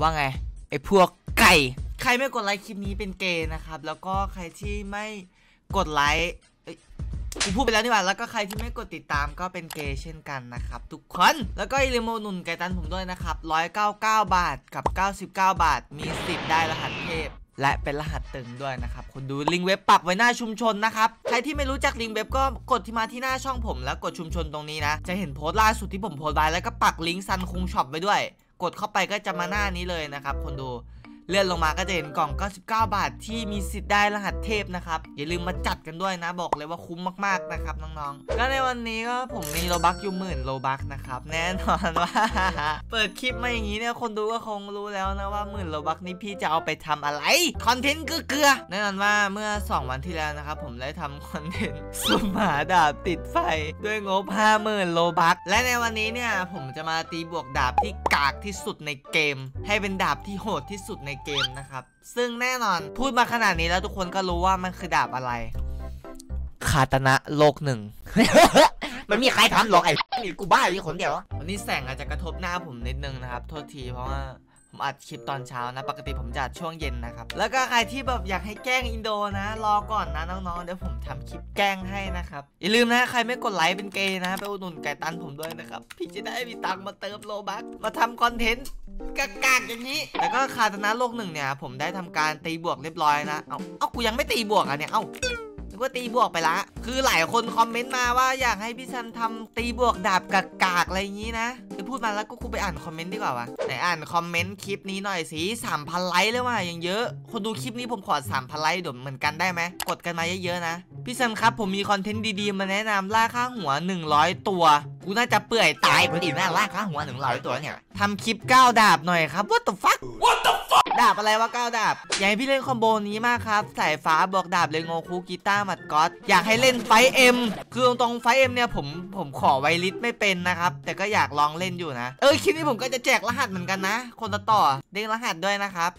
ว่าไงไอ้พวกไก่ ใครไม่กดไลค์คลิปนี้เป็นเกย์นะครับ แล้วก็ใครที่ไม่กดไลค์กูพูดไปแล้วนี่หว่า แล้วก็ใครที่ไม่กดติดตามก็เป็นเกย์เช่นกันนะครับ ทุกคน แล้วก็อย่าลืมหนุนไก่ตันผมด้วยนะครับ 199 บาทกับ 99 บาท มีสิทธิ์ได้รหัสเทพ และเป็นรหัสตึงด้วยนะครับ คนดูลิงก์เว็บปักไว้หน้าชุมชนนะครับ ใครที่ไม่รู้จักลิงก์เว็บก็กดที่มาที่หน้าช่องผมแล้วกดชุมชนตรงนี้นะ จะเห็นโพสต์ล่าสุดที่ผมโพสต์ไว้แล้วก็ปักลิงก์ซันคุงช็อปไว้ด้วย กดเข้าไปก็จะมาหน้านี้เลยนะครับคนดู เลื่อนลงมาก็จะเห็นกล่อง 99 บาทที่มีสิทธิ์ได้รหัสเทพนะครับ อย่าลืมมาจัดกันด้วยนะ บอกเลยว่าคุ้มมากๆนะครับน้องๆ ก็ในวันนี้ก็ผมมี Robux อยู่หมื่น Robux นะครับ แน่นอนว่า เปิดคลิปมาอย่างนี้เนี่ยคนดูก็คงรู้แล้วนะว่าหมื่น Robux นี้พี่จะเอาไปทำอะไร คอนเทนต์เกลือแน่นอนว่าเมื่อ 2 วันที่แล้วนะครับผมได้ทำคอนเทนต์สุ่มหาดาบติดไฟ ด้วยงบ 50,000โลบักและในวันนี้เนี่ยผมจะมาตีบวกดาบที่กากที่สุดในเกม ให้เป็นดาบที่โหดที่สุดในเกมนะครับ ซึ่งแน่นอนพูดมาขนาดนี้แล้วทุกคนก็รู้ว่ามันคือดาบอะไร คาตนะโลกหนึ่ง มันมีใครทำหรอกไอ้นี่กูบ้าอยู่คนเดียว วันนี้แสงอาจจะกระทบหน้าผมนิดนึงนะครับ โทษทีเพราะว่า ผมอัดคลิปตอนเช้านะ ปกติผมจะอัดช่วงเย็นนะครับ แล้วก็ใครที่แบบอยากให้แกล้งอินโดนะ รอก่อนนะน้องๆ เดี๋ยวผมทำคลิปแกล้งให้นะครับ อย่าลืมนะใครไม่กดไลค์เป็นเกย์นะ ไปอุดหนุนไก่ตันผมด้วยนะครับ พี่จะได้มีตังค์มาเติม Robux มาทำคอนเทนต์กากๆอย่างนี้ แล้วก็คาตานะโลกหนึ่งเนี่ย ผมได้ทำการตีบวกเรียบร้อยนะ เอาเอ้า กูยังไม่ตีบวกอะเนี่ย เอ้านึกว่าตีบวกไปละ คือหลายคนคอมเมนต์มาว่าอยากให้พี่ซันทำตีบวกดาบกากๆอะไรอย่างนี้นะไปพูดมาแล้วก็กูไปอ่านคอมเมนต์ดีกว่าวะไหนอ่านคอมเมนต์คลิปนี้หน่อยสิสามพันไลค์เลยว่ะยังเยอะ คนดูคลิปนี้ผมขอสามพันไลค์เดี๋ยวเหมือนกันได้ไหมกดกันมาเยอะๆนะพี่ซันครับผมมีคอนเทนต์ดีๆมาแนะนำล่าค่าหัว 100 ตัวกูน่าจะเปื่อยตายพอดีน้าลาข้าหัวหนึ่งร้อยตัวเนี่ยทำคลิปก้าวดาบหน่อยครับ What the fuck What the fuck ดาบอะไรวะก้าวดาบ อยากให้พี่เล่นคอมโบนี้มากครับ สายฟ้าบอกดาบเลโงคูกีตาร์มัดก๊อตอยากให้เล่นไฟเอ็มคือตรงไฟเอ็มเนี่ยผมผมขอไวลิสไม่เป็นนะครับ แต่ก็อยากลองเล่นอยู่นะ เออคลิปนี้ผมก็จะแจกรหัสเหมือนกันนะ คนละต่อเด้งรหัสด้วยนะครับ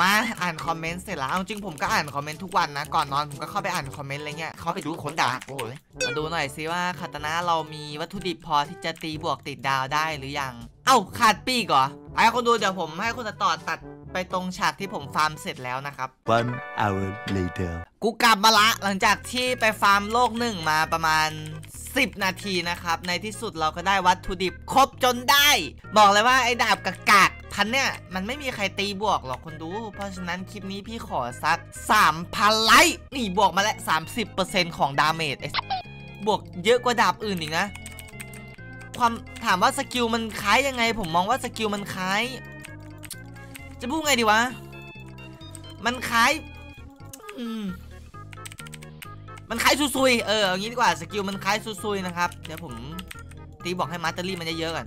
มาอ่านคอมเมนต์เสร็จแล้วเอาจริงผมก็อ่านคอมเมนต์ทุกวันนะ ก่อนนอนผมก็เข้าไปอ่านคอมเมนต์อะไรเงี้ยเข้าไปดูคนด่าโอ้ยมาดูหน่อยซิว่าคาตานะเรามีวัตถุดิบพอที่จะตีบวกติดดาวได้หรือยัง เอ้าขาดปีกเหรอไอ้คนดูเดี๋ยวผมให้คนตัดต่อตัดไปตรงฉากที่ผมฟาร์มเสร็จแล้วนะครับ One hour later. กูกลับมาละหลังจากที่ไปฟาร์มโลกหนึ่งมาประมาณ 10 นาทีนะครับ ในที่สุดเราก็ได้วัตถุดิบครบจนได้ บอกเลยว่าไอ้ดาบกากๆพันเนี่ย มันไม่มีใครตีบวกหรอกคนดู เพราะฉะนั้นคลิปนี้พี่ขอสัก 3,000 ไลค์นี่บวกมาแล้ว 30%ของ damage ไอ้บวกเยอะกว่าดาบอื่นอีกนะ ความถามว่า skill มันคล้ายยังไง ผมมองว่า skill มันคล้าย จะพูดไงดีวะ มันคล้าย อืมมันคล้ายซุยๆเออเอางี้ดีกว่า skill มันคล้ายซุยๆนะครับ เดี๋ยวผมตีบวกให้ mastery มันเยอะๆก่อน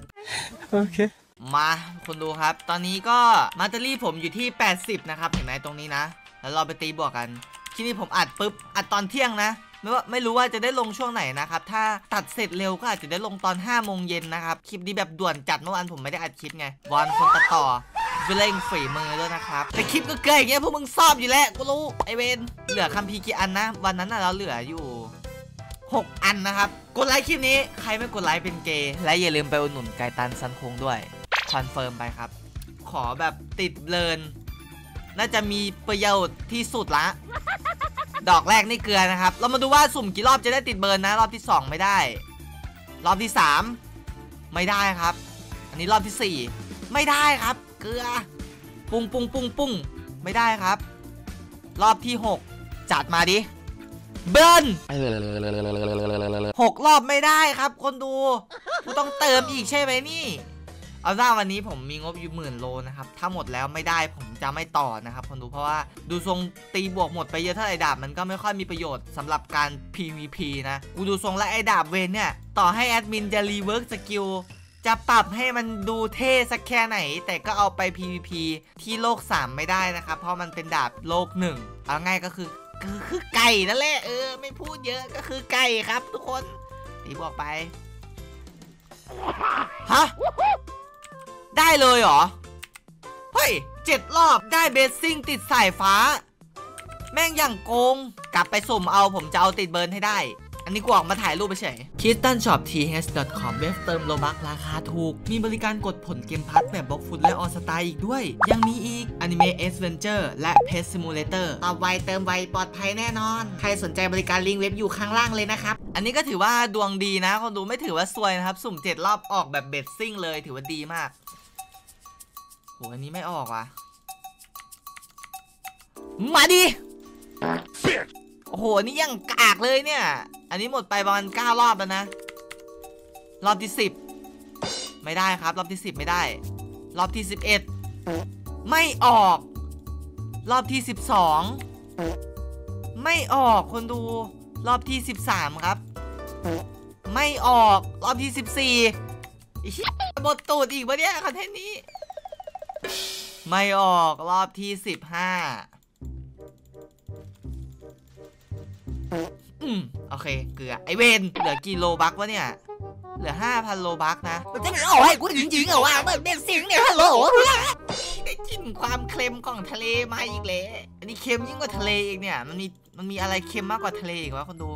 Okay. มาคนดูครับ ตอนนี้ก็ mastery ผมอยู่ที่ 80 นะครับเห็นไหมตรงนี้นะ แล้วเราไปตีบวกกัน ที่นี่ผมอัดปุ๊บอัดตอนเที่ยงนะ ไม่ว่าไม่รู้ว่าจะได้ลงช่วงไหนนะครับ ถ้าตัดเสร็จเร็วก็อาจจะได้ลงตอน5โมงเย็นนะครับ คลิปนี้แบบด่วนจัดเมื่อวานผมไม่ได้อัดคลิปไงวอนคนตัดต่อไปเร่งฝีมือด้วยนะครับ แต่คลิปก็เกิดอย่างเงี้ยพวกมึงชอบอยู่แล้วกูรู้ไอเวนเหลือคัมภีร์กี่อันนะ วันนั้นนะเราเหลืออยู่ 6 อันนะครับ กดไลค์คลิปนี้ใครไม่กดไลค์เป็นเกย์และอย่าลืมไปอุดหนุนไก่ตันซันคุงด้วยคอนเฟิร์มไปครับ ขอแบบติด burn น่าจะมีประโยชน์ที่สุดละ ดอกแรกนี่เกลือนะครับ เรามาดูว่าสุ่มกี่รอบจะได้ติด burn นะ รอบที่ 2 ไม่ได้ รอบที่ 3 ไม่ได้ครับ อันนี้รอบที่ 4 ไม่ได้ครับ เกลือ ปุ้งปุ้งปุ้งปุ้งไม่ได้ครับ รอบที่ 6 จัดมาดิ เบิร์นหกรอบไม่ได้ครับ คนดูกูต้องเติมอีกใช่ไหมนี่ เอาหน้าวันนี้ผมมีงบอยู่หมื่นโลนะครับ ถ้าหมดแล้วไม่ได้ผมจะไม่ต่อนะครับคนดูเพราะว่าดูทรงตีบวกหมดไปเยอะเท่าไหร่ดาบมันก็ไม่ค่อยมีประโยชน์สำหรับการ PVP นะ กูดูทรงและไอ้ดาบเวนเนี่ย ต่อให้แอดมินจะ rework skill จะปรับให้มันดูเท่สักแค่ไหน แต่ก็เอาไป PVP ที่โลก 3 ไม่ได้นะครับ เพราะมันเป็นดาบโลก 1 เอาง่ายก็คือคือคือไก่นั่นแหละเออ ไม่พูดเยอะก็คือไก่ครับทุกคนตีบวกไป ฮะ ได้เลยเหรอ เฮ้ยเจ็ดรอบได้ blessing ติดสายฟ้า แม่งอย่างโกง กลับไปสุ่มเอาผมจะเอาติด burn ให้ได้ อันนี้กูออกมาถ่ายรูปไปเฉย k i s t a n s h o p th.com เว็บเติม Robux ราคาถูก มีบริการกดผล game pass แบบ Blox Fruits และ All Star อีกด้วย ยังมีอีก Anime Adventure และ Pet Simulator ตอบไวเติมไวปลอดภัยแน่นอน ใครสนใจบริการลิงก์เว็บอยู่ข้างล่างเลยนะครับ อันนี้ก็ถือว่าดวงดีนะคนดูไม่ถือว่าซวยนะครับ สุ่ม 7 รอบออกแบบ blessing เลยถือว่าดีมาก โหอันนี้ไม่ออกว่ะ มาดิ โอ้โห นี่ยังกากเลยเนี่ย อันนี้หมดไปประมาณ9รอบแล้วนะ รอบที่10ไม่ได้ครับ รอบที่10ไม่ได้ รอบที่11ไม่ออก รอบที่12ไม่ออกคนดู รอบที่13ครับ ไม่ออก รอบที่14อีเหี้ยหมดตูดอีกวะเนี่ยคอนเทนต์นี้ ไม่ออกรอบที่15อืมโอเค เกลือ ไอเวนเหลือกี่โลบักวะเนี่ย เหลือ5,000โลบักนะ มันจะไม่เอาให้กูจริงๆเหรอวะมันเป็นสิ่งเนี่ยฮัลโหลได้กลินความเค็มของทะเลมาอีกแล้วอันนี้เค็มยิ่งกว่าทะเลอีกเนี่ย มันมีมันมีอะไรเค็มมากกว่าทะเลอีกวะคนดู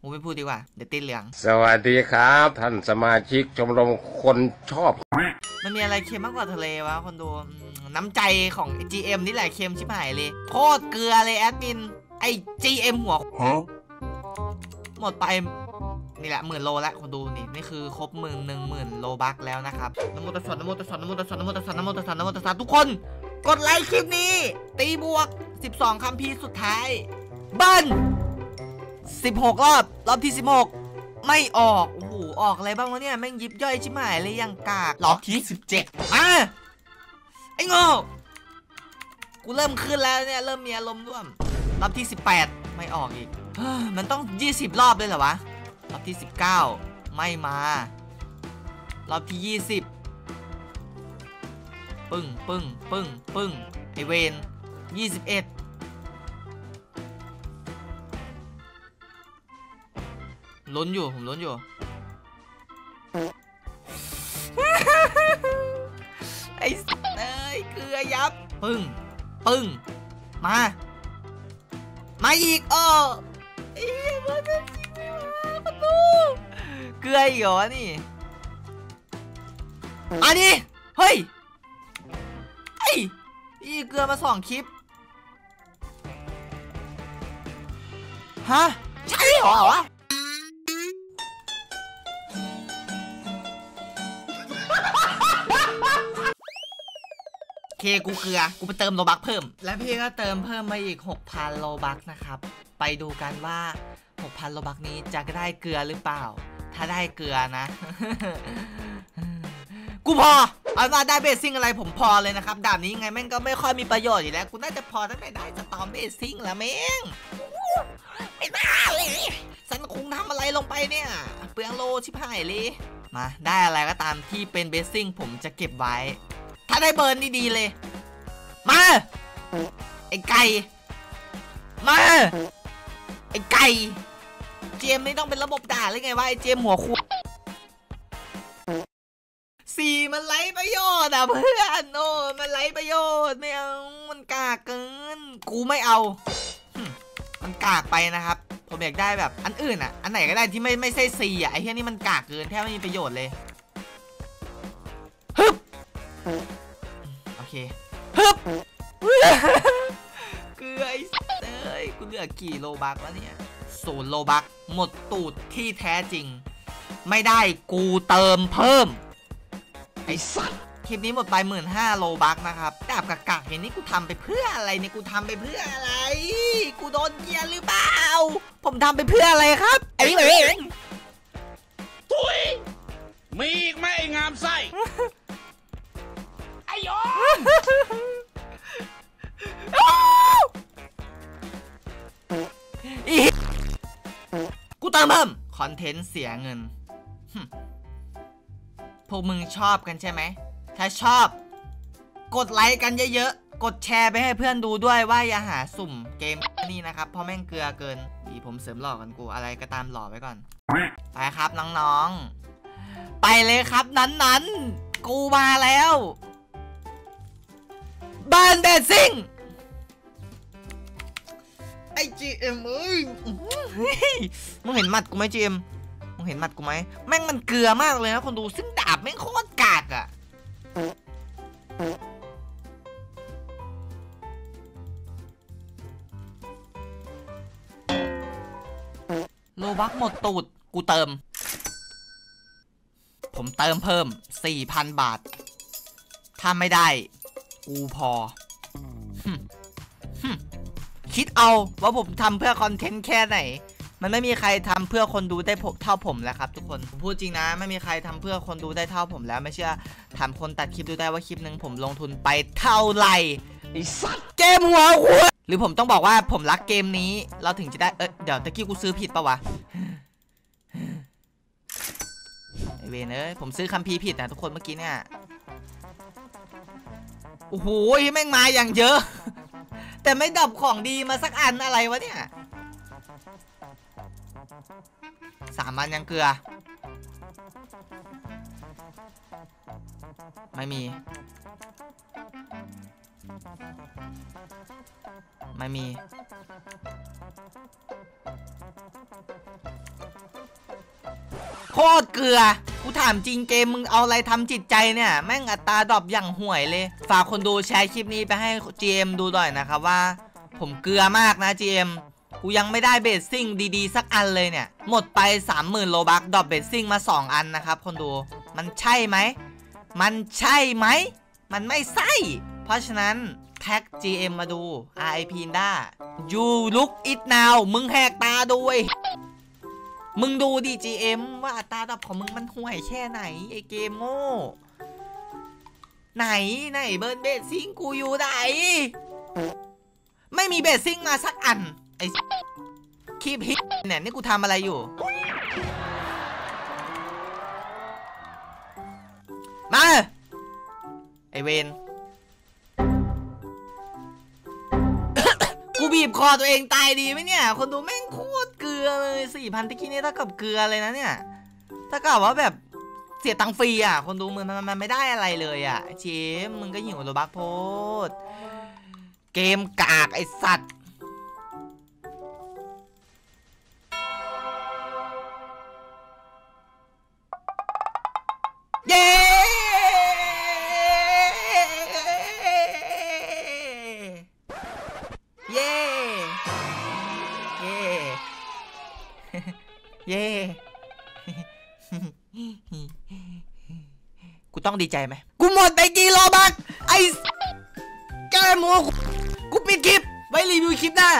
กูไม่พูดดีกว่า เดี๋ยวติดเหลือง สวัสดีครับ ท่านสมาชิกชมรมคนชอบ มันมีอะไรเค็มมากกว่าทะเลวะคนดูอืมน้ำใจของ GM นี่แหละเค็มชิบหายเลย โคตรเกลือเลยแอดมิน ไอ GM หัว Huh? หมดไปนี่แหละหมื่นโลแล้วคนดูนี่นี่คือครบหมื่นหนึ่งหมื่น Robux แล้วนะครับนโมตัสสะนโมตัสสะนโมตัสสะนโมตัสสะนโมตัสสะนโมตัสสะทุกคน กดไลค์คลิปนี้ ตีบวก 12คำพีร์สุดท้ายเบิ้ล16 รอบ รอบที่ 16 ไม่ออกโอ้โหออกอะไรบ้างวะเนี่ยแม่งยิบย่อยชิบหายเลยยังกากรอบที่สิบเจ็ดมาไอ้โง่กูเริ่มขึ้นแล้วเนี่ยเริ่มมีอารมณ์ร่วมรอบที่ 18 ไม่ออกอีกเฮ้ยมันต้อง 20 รอบเลยเหรอวะ รอบที่ 19 ไม่มา รอบที่ 20 ปึ้งปึ้งปึ้งปึ้งไอเวน21ลุ้นอยู่ ผมลุ้นอยู่ อ้เอ้ยเกลือยับ ปึ้ง ปึ้ง มา มาอีกอ้อไอ้เหี้ยมันจะจริงไหมวะประตูเกลืออีกเหรอนี่อันนี้ เฮ้ยไอ้อีเกลือมาสองคลิป ฮะ ใช่เหรอวะ เคกูเกลือ กูไปเติม Robux เพิ่ม และพี่ก็เติมเพิ่มมาอีก 6,000 Robux นะครับ ไปดูกันว่า 6,000 Robux นี้จะได้เกลือหรือเปล่า ถ้าได้เกลือนะ กูพอ เอาว่าได้ Blessing อะไรผมพอเลยนะครับ ดาบนี้ยังไงแม่งก็ไม่ค่อยมีประโยชน์อยู่แล้ว กูน่าจะพอตั้งแต่ได้ Storm Blessing แล้วแม่งไม่บ้เลยสันคุงทำอะไรลงไปเนี่ย เปลืองโลชิบหายเลยมาได้อะไรก็ตามที่เป็น Blessing ผมจะเก็บไว้ ถ้าได้ Burn นี่ดีเลย มา ไอ้ไก่ มา ไอ้ไก่ เจมนี่ต้องเป็นระบบด่าหรือไงวะไอ้เจมหัวคุสี่มันไร้ประโยชน์อะเพื่อนโอ้มันไร้ประโยชน์ไม่เอามันกากเกิน กูไม่เอา มันกากไปนะครับ ผมอยากได้แบบอันอื่นอะ อันไหนก็ได้ที่ไม่ไม่ใช่ซีอะไอ้เหี้ยนี่มันกากเกินแทบไม่มีประโยชน์เลยฮึบ เคฮึบเกลือไอ้เอ้ยกูเหลือกี่ Robux แล้วเนี่ยศูนย์ Robux หมดตูดที่แท้จริง ไม่ได้กูเติมเพิ่ม ไอ้สัสคลิปนี้หมดไปหมื่นห้า Robux นะครับดาบกากากอย่างนี้กูทำไปเพื่ออะไรเนี่ยกูทำไปเพื่ออะไร กูโดนเกียร์หรือเปล่า ผมทำไปเพื่ออะไรครับไอ้เหวยมีอีกไหมไอ้งามไส้ อ้โยอีกูเติมเพิ่มคอนเทนต์เสียเงิน พวกมึงชอบกันใช่ไหม ถ้าชอบ กดไลค์กันเยอะๆ กดแชร์ไปให้เพื่อนดูด้วยว่าอย่าหาสุ่มเกมนี่นะครับ เพราะแม่งเกลือเกิน ดีผมเสริมหลอกกันกูอะไรก็ตามหลอกไว้ก่อน ไปครับน้องๆ ไปเลยครับนั้นๆ กูมาแล้ว Burn Blessing ไอ้ GM เอ้ยอื้อหือมึงเห็นหมัดกูไหม GM มึงเห็นหมัดกูไหมแม่งมันเกลือมากเลยนะคนดูซึ่งดาบแม่งโคตรกากอะโลบักหมดตูด กูเติม ผมเติมเพิ่ม 4,000 บาท ถ้าไม่ได้ กูพอ คิดเอาว่าผมทำเพื่อคอนเทนต์แค่ไหน มันไม่มีใครทำเพื่อคนดูได้เท่าผมแล้วครับทุกคนผมพูดจริงนะ ไม่มีใครทำเพื่อคนดูได้เท่าผมแล้วไม่เชื่อถามคนตัดคลิปดูได้ว่าคลิปหนึ่งผมลงทุนไปเท่าไหร่ไอ้สัตว์เกมหัวหัวหรือผมต้องบอกว่าผมรักเกมนี้ เราถึงจะได้เอ้ยเดี๋ยวตะกี้กูซื้อผิดปะวะไอเวนเอ้ยผมซื้อคัมภีร์ผิดนะทุกคนเมื่อกี้เนี่ย โอ้โหแม่งมาอย่างเยอะ แต่ไม่ดับของดีมาสักอันอะไรวะเนี่ยสามอันยังเกลือ ไม่มี ไม่มี โคตรเกลือ กูถามจริงเกมมึงเอาอะไรทำจิตใจเนี่ยแม่งอัตรา drop อย่างห่วยเลย ฝากคนดูแชร์คลิปนี้ไปให้ GM ดูหน่อยนะครับว่า ผมเกลือมากนะ GM กูยังไม่ได้ Blessing ดีๆ สักอันเลยเนี่ย หมดไป 30,000 Robux drop Blessing มา 2 อันนะครับคนดูมันใช่ไหม มันใช่ไหม มันไม่ใช่ เพราะฉะนั้นแท็ก GM มาดู rip_indra you look it now มึงแหกตาดูเว้ย มึงดูดิ GM ว่าอัตรา drop ของมึงมันห่วยแค่ไหน ไอเกมโง่ ไหน ไหน Burn Blessing กูอยู่ไหน ไม่มี Blessing มาสักอัน ไอคลิปฮิตเนี่ยนี่กูทำอะไรอยู่ มา ไอเวนกูบีบคอตัวเองตายดีไหมเนี่ย คนดูแม่งคตรเกลื อเลยสี่พันตะกี้นี่เท่ากับเกลือเลยนะเนี่ยถ้ากับว่าแบบเสียตังฟรีอะ คนดูมึงมันไม่ได้อะไรเลยอะเชมมึงก็หิวโลบักโพดเกมกากไอสัตว์เย้ เย้กูต้องดีใจไหม กูหมดไปกี่โลบัตไอ้แกมูกูปิดคลิป ไว้รีวิวคลิปหน้า